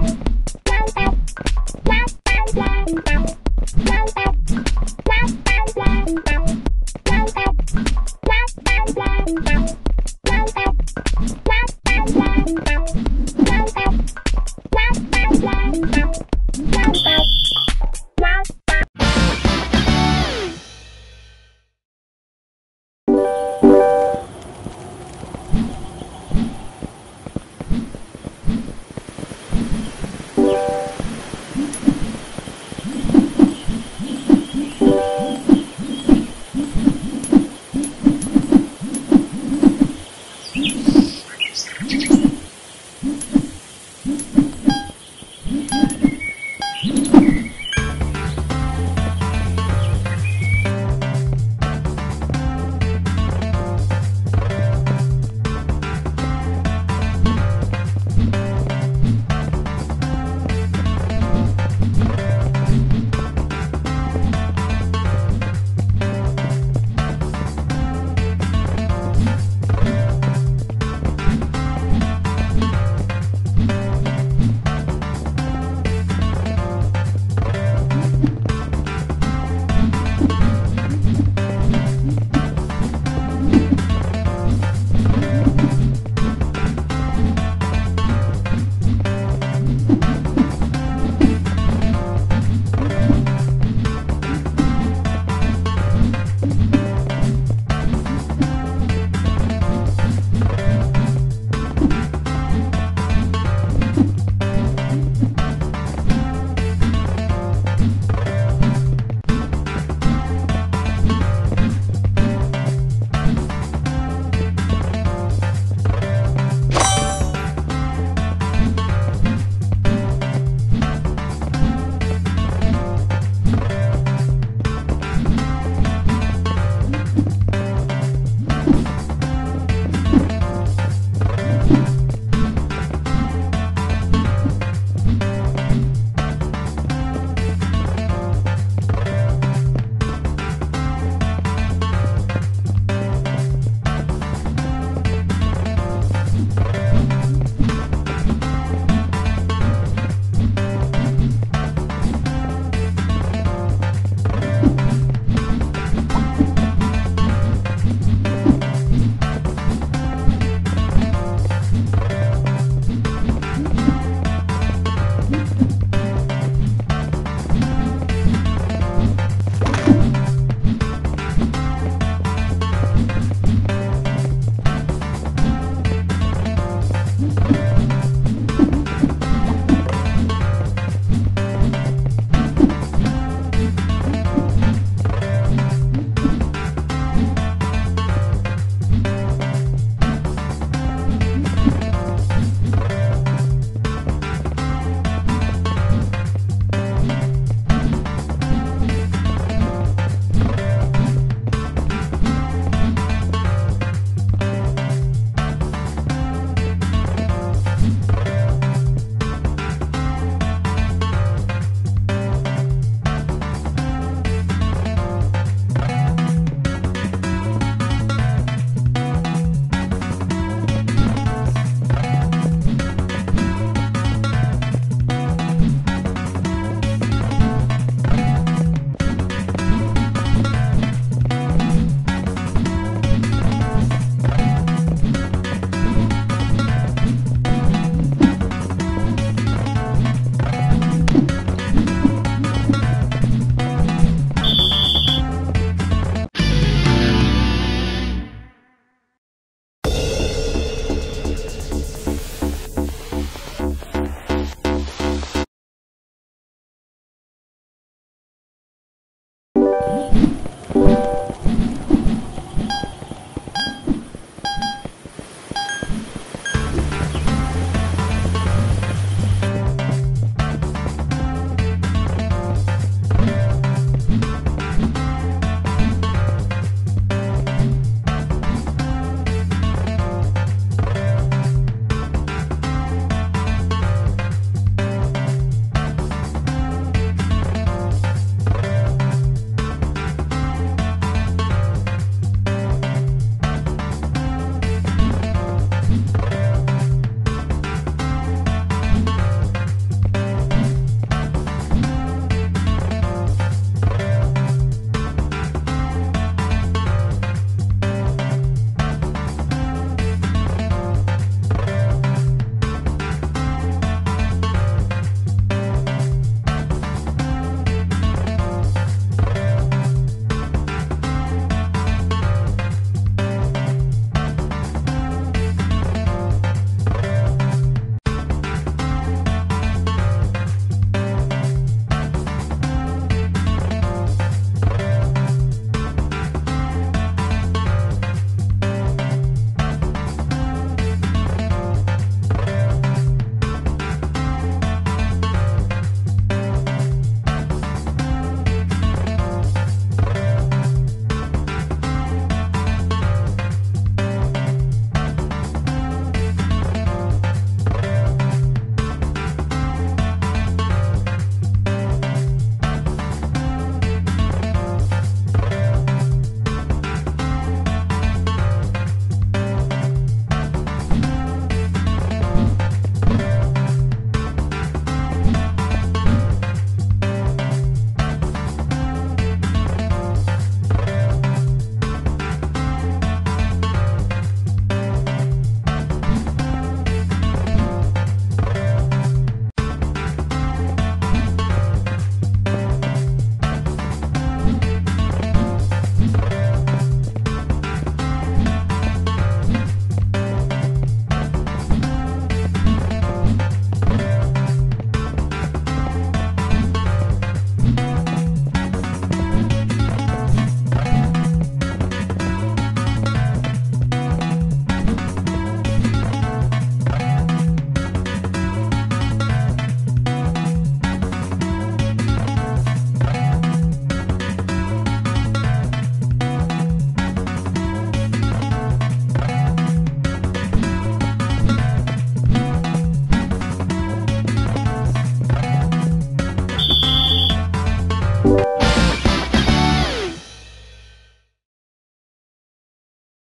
Bye.